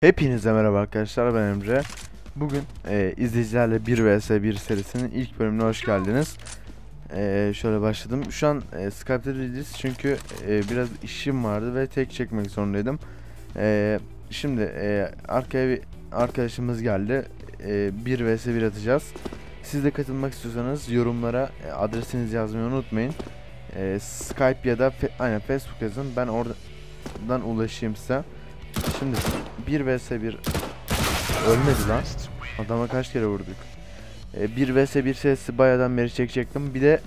Hepinize merhaba arkadaşlar ben Emre. Bugün e, izleyicilerle 1 vs 1 serisinin ilk bölümüne hoş geldiniz. E, şöyle başladım. Şu an e, Skype'de değiliz çünkü e, biraz işim vardı ve tek çekmek zorundaydım. E, şimdi e, arkaya bir arkadaşımız geldi. E, 1 vs 1 atacağız. Siz de katılmak istiyorsanız yorumlara e, adresinizi yazmayı unutmayın. E, Skype ya da aynen Facebook yazın. Ben oradan ulaşayım size. Şimdi 1 vs 1 ölmedi lan. Adama kaç kere vurduk. E, 1 vs 1 serisi bayağıdan beri çekecektim. Bir de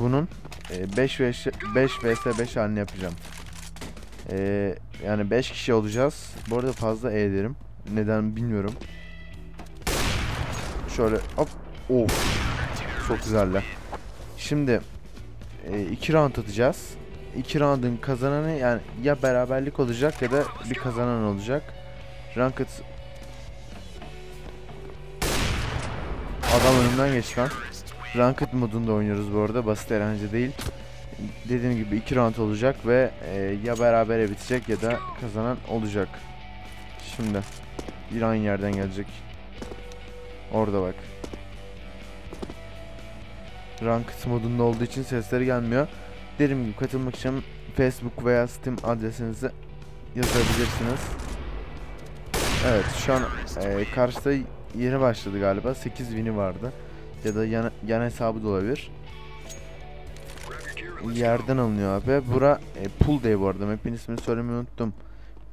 bunun e, 5 vs 5 vs 5 halini yapacağım. E, yani 5 kişi olacağız. Bu arada fazla E derim. Neden bilmiyorum. Şöyle hop. Of. Çok güzeller. Şimdi 2 round atacağız. 2 round'un kazananı yani ya beraberlik olacak ya da bir kazanan olacak. Ranked Adam önümden geçti lan. Ranked modunda oynuyoruz bu arada. Basit eğlence değil. Dediğim gibi 2 round olacak ve e, ya berabere bitecek ya da kazanan olacak. Şimdi bir aynı yerden gelecek. Orada bak. Ranked modunda olduğu için sesleri gelmiyor. Dediğim gibi katılmak için Facebook veya Steam adresinizi yazabilirsiniz. Evet şu an e, karşıda yeni başladı galiba. 8 win'i vardı. Ya da yan, yan hesabı da olabilir. Yerden alınıyor abi. Bura e, Pool Day bu arada. Map'in ismini söylemeyi unuttum.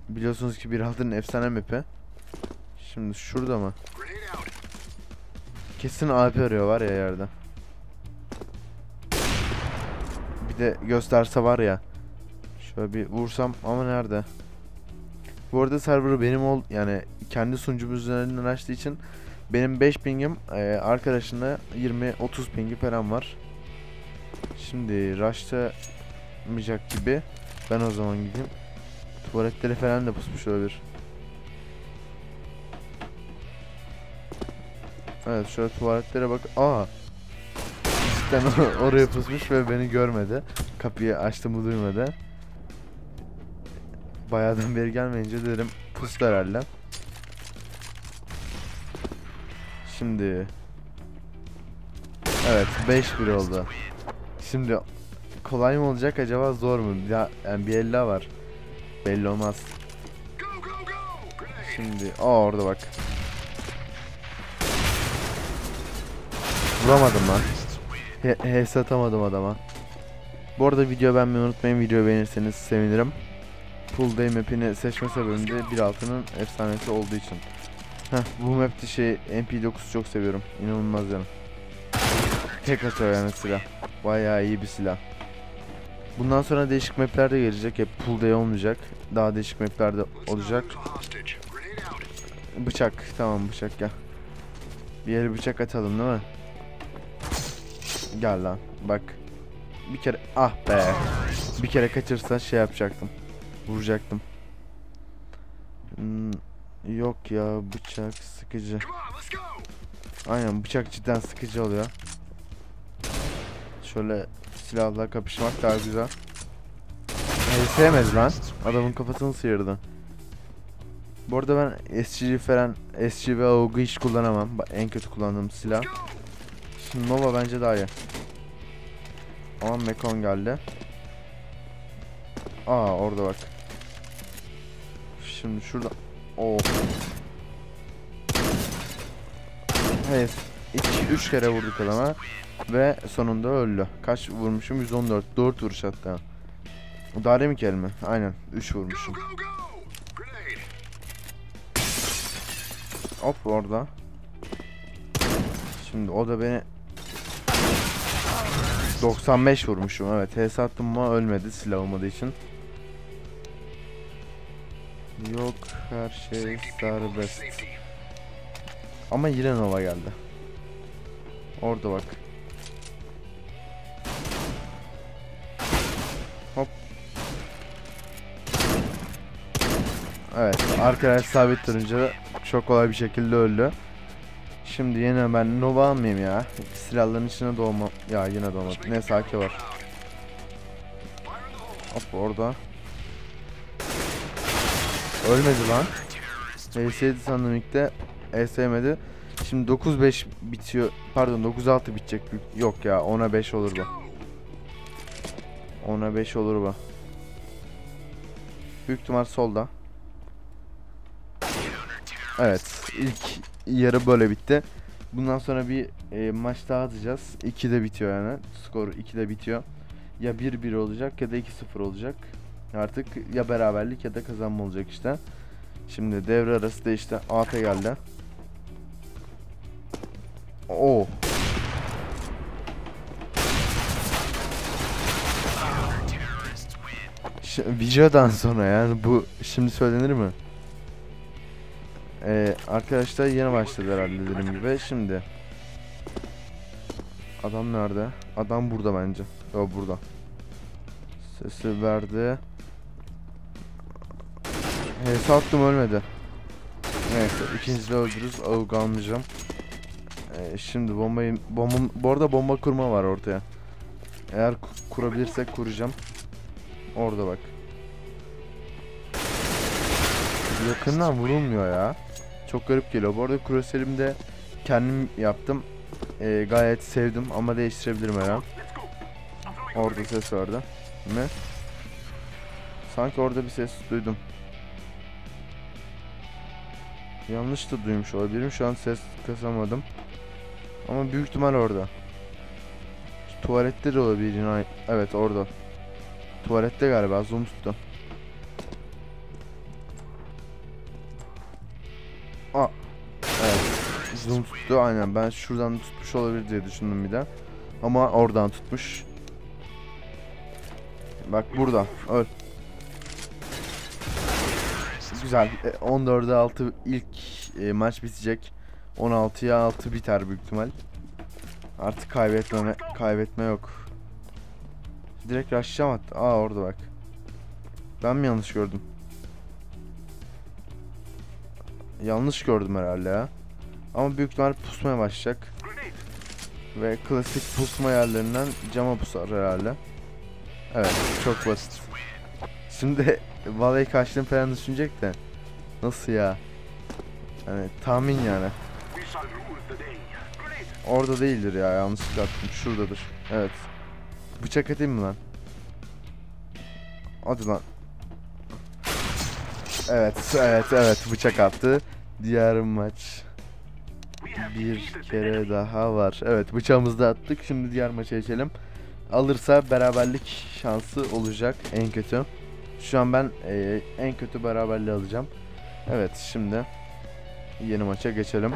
Biliyorsunuz ki 1.6'nın efsane map'i. Şimdi şurada mı? Kesin AP arıyor var ya yerde. De gösterse var ya. Şöyle bir vursam ama nerede? Bu arada server'ı benim ol yani kendi sunucum üzerinden açtığı için benim 5 pingim e, arkadaşında 20-30 pingi falan var. Şimdi rush'lamayacak gibi ben o zaman gideyim. Tuvaletlere falan da pusmuş olabilir. Evet şöyle tuvaletlere bak. Aa. Cidden or- oraya pusmuş ve beni görmedi. Kapıyı açtığımı duymadı. Bayağıdan beri gelmeyince dedim pustu herhalde. Şimdi Evet 5-1 oldu. Şimdi kolay mı olacak acaba zor mu? Ya yani bir ella var. Belli olmaz. Şimdi aa orada bak. Vuramadım lan. HS atamadım adama. Bu arada video beğenmeyi unutmayın. Video beğenirseniz sevinirim. Pool Day map'ini seçme sebebim de 1.6'nın efsanesi olduğu için. Heh, bu map'te şey MP9 çok seviyorum. İnanılmaz yani. Tek atıyor yani silah. Bayağı iyi bir silah. Bundan sonra değişik map'ler de gelecek. Hep Pool Day olmayacak. Daha değişik map'ler de olacak. Bıçak. Tamam bıçak gel. Bir yere bıçak atalım değil mi? Gel lan. Bak. Bir kere ah be. Bir kere kaçırsa şey yapacaktım. Vuracaktım. Hmm, yok ya bıçak sıkıcı. Aynen bıçak cidden sıkıcı oluyor. Şöyle silahla kapışmak daha güzel. Ee, sevmedi lan. Adamın kafasını sıyırdı. Bu arada ben SG falan, SG ve AUG'u hiç kullanamam. En kötü kullandığım silah. Şimdi Nova bence daha iyi. Ama Mekon geldi. Aa orada bak. Şimdi şurada. Oo. Evet. 2 3 kere vurduk adama ve sonunda öldü. Kaç vurmuşum? 114. 4 vuruş hatta. Daha demin kelime. Aynen. 3 vurmuşum. Hop orada. Şimdi o da beni 95 vurmuşum evet. HS attım ama ölmedi silah olmadığı için. Yok her şey serbest. Ama yine Nova geldi. Orada bak. Hop. Evet arkadaş sabit durunca çok kolay bir şekilde öldü. Şimdi yine ben Nova almayayım ya. Silahların içine doğma. Ya yine doğmadı. Ne sakin var. Hop orada. Ölmedi lan. HS7 sandım ilk de ESM'di. Şimdi 9-5 bitiyor. Pardon 9-6 bitecek. Yok ya 10'a 5 olur bu. 10'a 5 olur bu. Büyük ihtimal solda. Evet ilk yarı böyle bitti. Bundan sonra bir e, maç daha atacağız. 2'de bitiyor yani. Skor 2'de bitiyor. Ya 1-1 olacak ya da 2-0 olacak. Artık ya beraberlik ya da kazanma olacak işte. Şimdi devre arası da işte AP geldi. Oo. Ş- Videodan sonra yani bu şimdi söylenir mi? Ee, arkadaşlar yeni başladı herhalde dediğim gibi. Şimdi Adam nerede? Adam burada bence. Yok burada. Sesi verdi. Sattım ölmedi. Neyse ikincide öldürürüz. Avuk almayacağım. Ee, şimdi bombayı bomba bu arada bomba kurma var ortaya. Eğer ku- kurabilirsek kuracağım. Orada bak. Yakından vurulmuyor ya. Çok garip geliyor. Bu arada crosshair'imi de kendim yaptım. Ee, gayet sevdim ama değiştirebilirim her. Orada ses vardı. Ne? Sanki orada bir ses duydum. Yanlış da duymuş olabilirim. Şu an ses kasamadım. Ama büyük ihtimal orada. Tuvalette de olabilir. Evet orada. Tuvalette galiba zoom tuttu. Aa. Evet. Zoom tuttu aynen. Ben şuradan tutmuş olabilir diye düşündüm bir de. Ama oradan tutmuş. Bak burada. Öl. Güzel. E, 14'e 6 ilk e, maç bitecek. 16'ya 6 biter büyük ihtimal. Artık kaybetmeme kaybetme yok. Direkt hatta. Aa orada bak. Ben mi yanlış gördüm? Yanlış gördüm herhalde ya. Ama büyük ihtimal pusmaya başlayacak. Ve klasik pusma yerlerinden cama pusar herhalde. Evet çok basit. Şimdi vallahi kaçtığını falan düşünecek de. Nasıl ya? Yani tahmin yani. Orada değildir ya yanlışlıkla attım. Şuradadır. Evet. Bıçak atayım mı lan? Hadi lan. Evet, evet, evet bıçak attı. Diğer maç bir kere daha var. Evet bıçağımızı da attık. Şimdi diğer maça geçelim. Alırsa beraberlik şansı olacak en kötü. Şu an ben e, en kötü beraberliği alacağım. Evet şimdi yeni maça geçelim.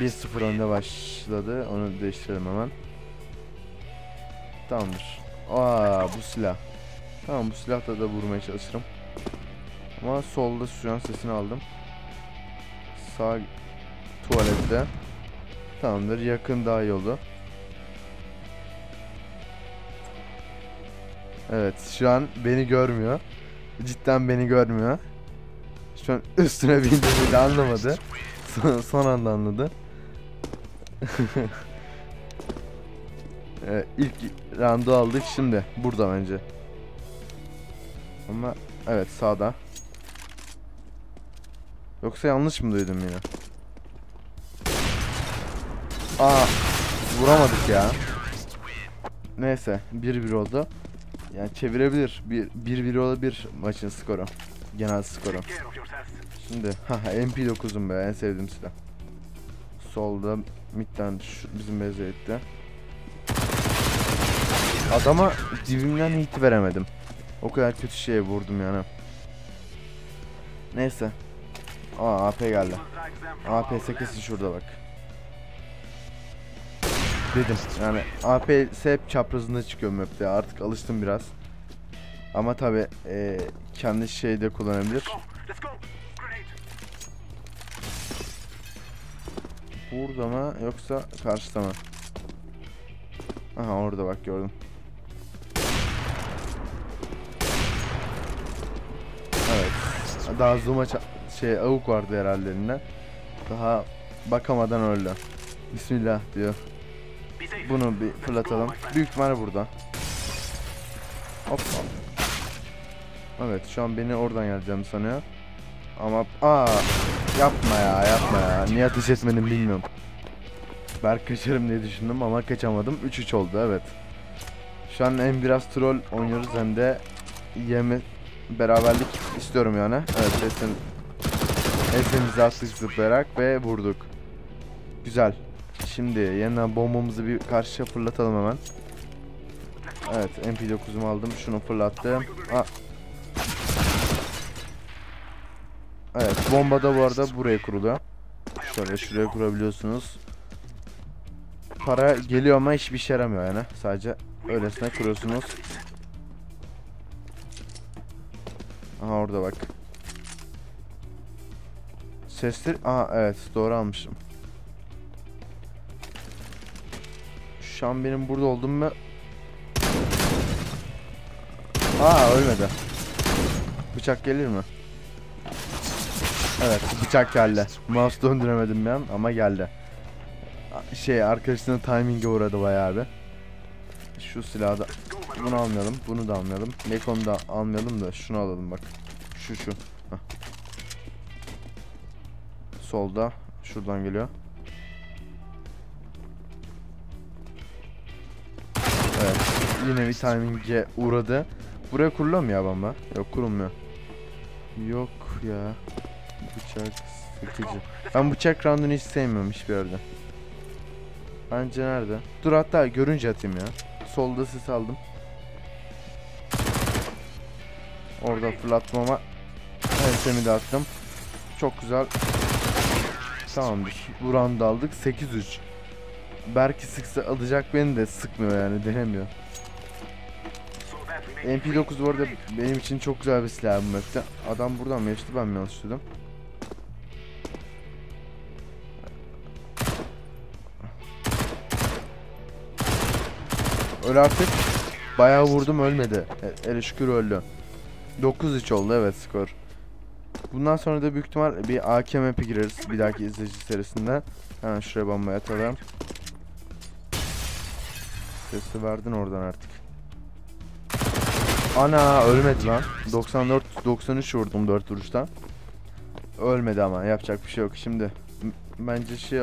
1-0 önde başladı. Onu değiştirelim hemen. Tamamdır. Aa bu silah. Tamam bu silahla da vurmaya çalışırım. Ama solda şu an sesini aldım. Sağ tuvalette. Tamamdır. Yakın daha iyi oldu. Evet şu an beni görmüyor. Cidden beni görmüyor. Şu an üstüne bindiğimi anlamadı. Son, son anda anladı. evet, ilk roundu aldık şimdi. Burada bence. Ama evet sağda. Yoksa yanlış mı duydum yine? Aa vuramadık ya. Neyse 1-1 oldu. Yani çevirebilir. 1-1 olabilir maçın skoru. Genel skoru. Şimdi ha MP9'um be en sevdiğim silah. Solda midden şu bizim beze etti. Adama dibimden hit veremedim. O kadar kötü şeye vurdum yani. Neyse. Aa AP geldi. AP 8'i şurada bak. Dedim yani AP hep çaprazında çıkıyor map'te artık alıştım biraz. Ama tabi kendi şeyde kullanabilir. Burada mı yoksa karşıda mı? Aha orada bak gördüm. Evet. Daha zoom'a şey avuk vardı herhalde elinde. Daha bakamadan öldü. Bismillah diyor. Bunu bir fırlatalım. Büyük ihtimalle burada. Hop. Evet şu an beni oradan geleceğim sanıyor. Ama aa yapma ya yapma ya. Niye ateş etmedim bilmiyorum. Berk kaçarım diye düşündüm ama kaçamadım. 3-3 oldu evet. Şu an hem biraz troll oynuyoruz hem de yeme beraberlik istiyorum yani. Evet Esen Esenimizi attık zıplayarak ve vurduk. Güzel. Şimdi yeniden bombamızı bir karşıya fırlatalım hemen. Evet MP9'umu aldım. Şunu fırlattım. Aa. Evet bomba da bu arada buraya kuruluyor. Şöyle şuraya kurabiliyorsunuz. Para geliyor ama hiçbir işe yaramıyor yani. Sadece öylesine kuruyorsunuz. Aha orada bak. Sesler... Aha evet doğru almışım. Şu an benim burada olduğum mu? Aa ölmedi. Bıçak gelir mi? Evet bıçak geldi. Mouse döndüremedim ben ama geldi. Şey arkadaşının timing'e uğradı bayağı bir. Şu silahı da bunu almayalım, bunu da almayalım. Nekon'u da almayalım da şunu alalım bak. Şu şu. Hah. Solda şuradan geliyor. Evet. Yine bir timing'e uğradı. Buraya kuruluyor mu ya bomba? Yok kurulmuyor. Yok ya. Bıçak sıkıcı. Ben bıçak roundunu hiç sevmiyorum hiçbir yerde. Bence nerede? Dur hatta görünce atayım ya. Solda ses aldım. Orada fırlatmama Ensemi de attım. Çok güzel. Tamamdır. Bu round'u aldık. 8-3. Belki sıksa alacak beni de sıkmıyor yani denemiyor. MP9 bu arada benim için çok güzel bir silah bu map'te. Adam buradan mı geçti ben mi yanlış duydum? Öl artık. Bayağı vurdum ölmedi. E, ele şükür öldü. 9-3 oldu evet skor. Bundan sonra da büyük ihtimal bir AK map'e gireriz bir dahaki izleyici serisinde. Hemen şuraya bombayı atalım. Sesi verdin oradan artık. Ana ölmedi lan. 94 93 vurdum 4 vuruştan. Ölmedi ama yapacak bir şey yok. Şimdi bence şey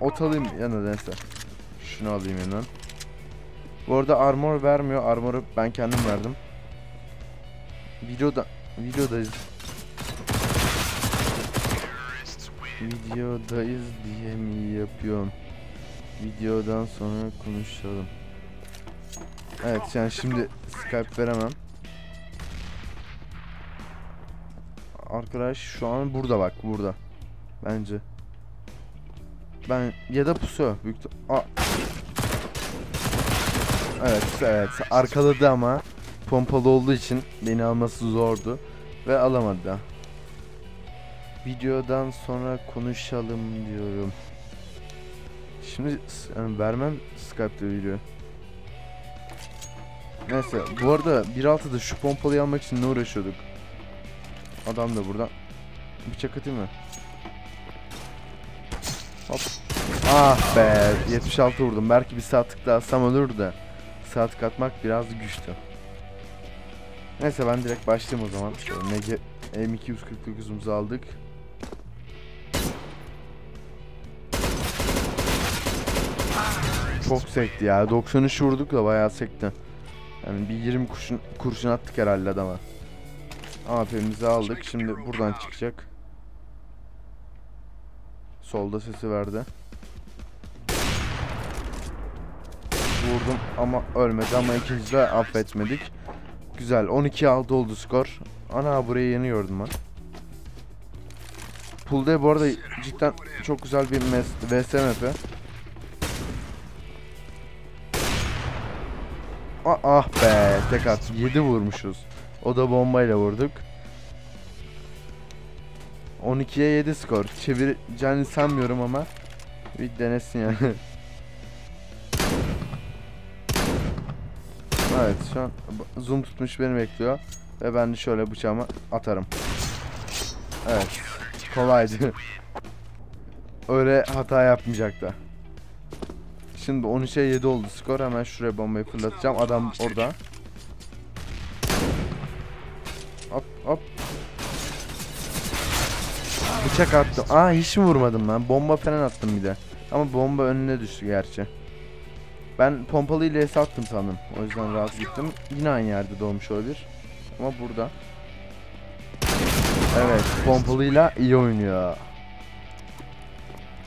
ot alayım ya nedense. Şunu alayım yanından. Bu arada armor vermiyor. Armoru ben kendim verdim. Videoda videodayız. Videodayız diye mi yapıyorum? Videodan sonra konuşalım. Evet yani şimdi Skype veremem. Arkadaş şu an burada bak burada. Bence. Ben ya da pusu büyük Aa. Evet evet arkaladı ama pompalı olduğu için beni alması zordu ve alamadı. Videodan sonra konuşalım diyorum. Şimdi yani vermem Skype'da video. Neyse bu arada 1.6'da şu pompalıyı almak için ne uğraşıyorduk? Adam da burada. Bıçak atayım mı? Hop. Ah be 76 vurdum. Belki bir saat tık daha atsam ölür de. Saat atmak biraz güçtü. Neyse ben direkt başlayayım o zaman. MG M249'umuzu aldık. Çok sekti ya. 93 vurduk da bayağı sekti. Yani bir 20 kurşun, kurşun attık herhalde adama. AP'mizi aldık. Şimdi buradan çıkacak. Solda sesi verdi. Vurdum ama ölmedi ama ikinci de affetmedik. Güzel 12-6 oldu skor. Ana burayı yeni gördüm ben. Day bu arada cidden çok güzel bir VS. Ah, ah be tek at 7 vurmuşuz. O da bombayla vurduk. 12'ye 7 skor. Çevireceğini sanmıyorum ama bir denesin yani. evet şu an zoom tutmuş beni bekliyor. Ve ben de şöyle bıçağımı atarım. Evet. Kolaydı. Öyle hata yapmayacak da. Şimdi 13'e 7 oldu skor. Hemen şuraya bombayı fırlatacağım. Adam orada. Hop hop. Bıçak attım. Aa hiç mi vurmadım ben? Bomba falan attım bir de. Ama bomba önüne düştü gerçi. Ben pompalı ile attım sandım. O yüzden rahat gittim. Yine aynı yerde doğmuş olabilir. Ama burada. Evet pompalıyla iyi oynuyor.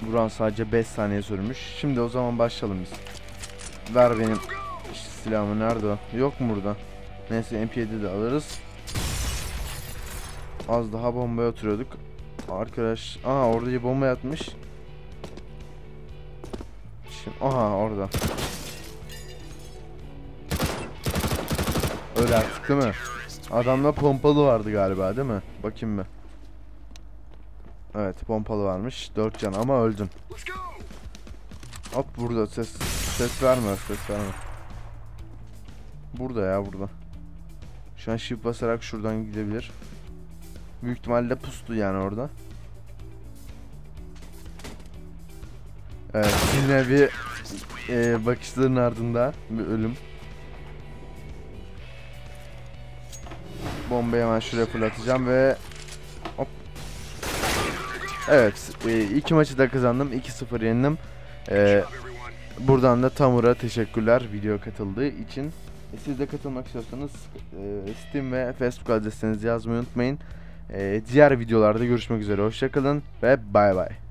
Buran sadece 5 saniye sürmüş. Şimdi o zaman başlayalım biz. Ver benim silahımı nerede o? Yok mu burada? Neyse MP7 de alırız. Az daha bombaya oturuyorduk. Arkadaş, aa orada bir bomba yatmış. Şimdi, aha orada. Öyle artık değil mi? Adamda pompalı vardı galiba değil mi? Bakayım mı? Evet pompalı varmış. 4 can ama öldün. Hop burada ses ses verme ses verme. Burada ya burada. Şu an shift basarak şuradan gidebilir. Büyük ihtimalle pustu yani orada. Evet yine bir e, bakışların ardında bir ölüm. Bombayı hemen şuraya fırlatacağım ve. Evet e, iki maçı da kazandım 2-0 yendim. E, buradan da Tamur'a teşekkürler video katıldığı için. E, siz de katılmak istiyorsanız e, Steam ve Facebook adreslerinizi yazmayı unutmayın. E, diğer videolarda görüşmek üzere. Hoşçakalın ve bay bay.